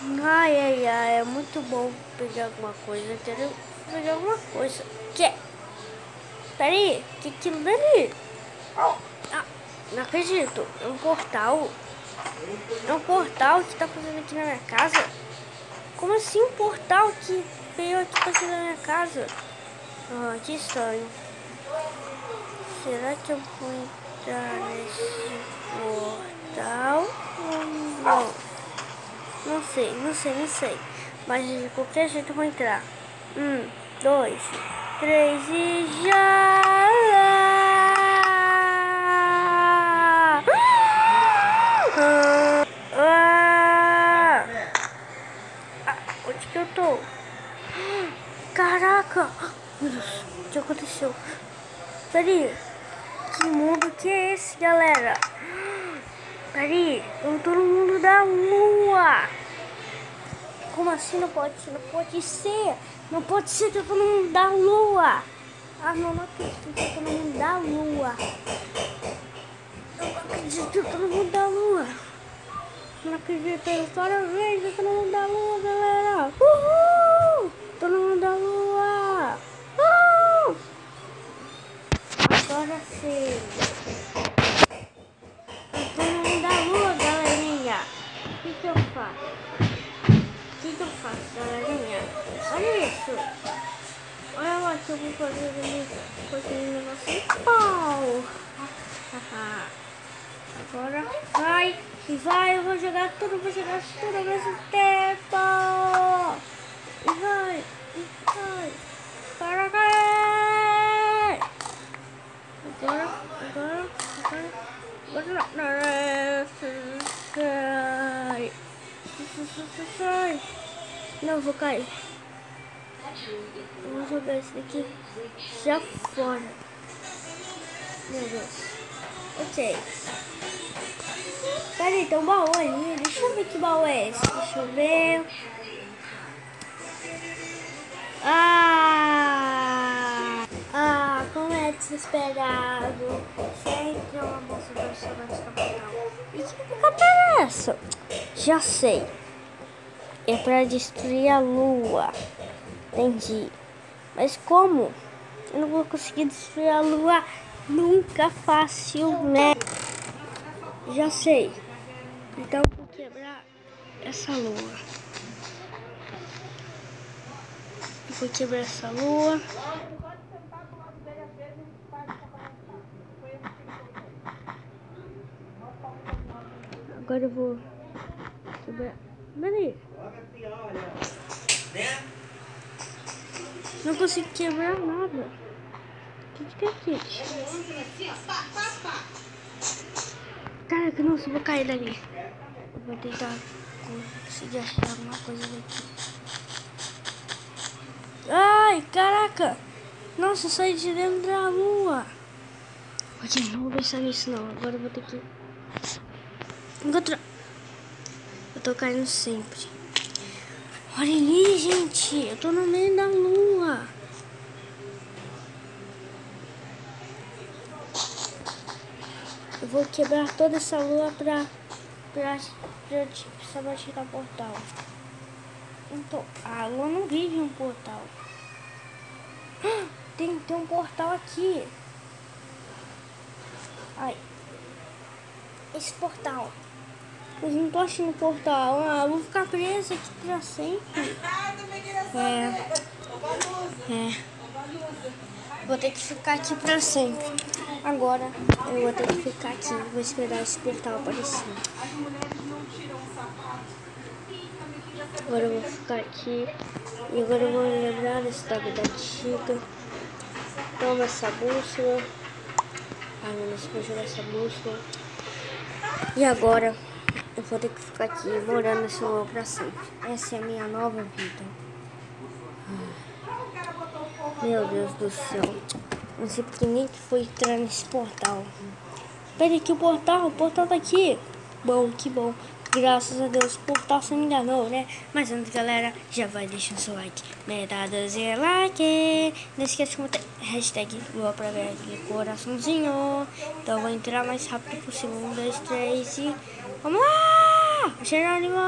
Ai, ai, ai, é muito bom pegar alguma coisa. Eu quero pegar alguma coisa. Que? Peraí, que aquilo dali? Ah, não acredito. É um portal. É um portal que tá fazendo aqui na minha casa. Como assim um portal que veio aqui fazendo na minha casa? Ah, que estranho. Será que eu vou entrar nesse portal sei, não sei, não sei. Mas de qualquer jeito eu vou entrar. Um, dois, três e já! Ah, ah, onde que eu tô? Caraca! Meu Deus, o que aconteceu? Peraí, que mundo que é esse, galera? Peraí, eu tô no mundo da lua. Como assim não pode? Não pode ser. Não pode ser que eu mundo da lua. Ah, não, não acredito que eu mundo da lua. Eu não acredito que eu mundo da lua. Não acredito, toda vez eu tô no mundo da lua, galera. Uhul! Tô no mundo da lua. Uhul! Agora sim. Vou fazer um negócio. Pau. Agora vai. E vai, eu vou jogar tudo, vou jogar tudo ao mesmo tempo. E vai, e vai. Para cair. Agora, agora, agora. Agora, agora. Sai. Sai. Sai. Não, vou Vou jogar esse daqui já fora. Meu Deus. Ok. Peraí, tem um baú ali. Deixa eu ver que baú é esse. Deixa eu ver. Ah! Ah, como é desesperado. Sempre uma moça do restaurante capital. E que capa é essa? Já sei. É para destruir a lua. Entendi. Mas como? Eu não vou conseguir destruir a lua nunca facilmente. Já sei. Então vou quebrar essa lua. Vou quebrar essa lua. Agora eu vou quebrar. Peraí. Não consigo quebrar nada. O que, que é aqui? Caraca, nossa, eu vou cair dali. Vou tentar conseguir achar alguma coisa daqui. Ai, caraca! Nossa, eu saí de dentro da lua. Ok, não vou pensar nisso não. Agora eu vou ter que encontrar. Eu tô caindo sempre. Olha ali, gente. Eu tô no meio da lua. Eu vou quebrar toda essa lua pra, pra, pra sabotar o portal. Então, a lua não vive um portal. Tem, tem um portal aqui. Ai. Esse portal. Eu não tô achando o portal. Ah, vou ficar presa aqui pra sempre. É. É. Vou ter que ficar aqui pra sempre. Agora eu vou ter que ficar aqui. Vou esperar esse portal aparecer. Agora eu vou ficar aqui. E agora eu vou lembrar desse dog da Chica. Toma essa bússola. Ai meu Deus, vou jogar essa bússola. E agora eu vou ter que ficar aqui morando nesse lugar pra sempre. Essa é a minha nova vida. Meu Deus do céu. Não sei porque nem que foi entrar nesse portal. Pera aqui o portal, o portal tá aqui. Bom, que bom. Graças a Deus, o portal se me enganou, né? Mas antes, galera, já vai deixando seu like. Metadas e like. Não esqueça de comentar. Hashtag lua pra ver aquele coraçãozinho. Então eu vou entrar mais rápido possível. Um, dois, três e... Vamos lá! 我先让你们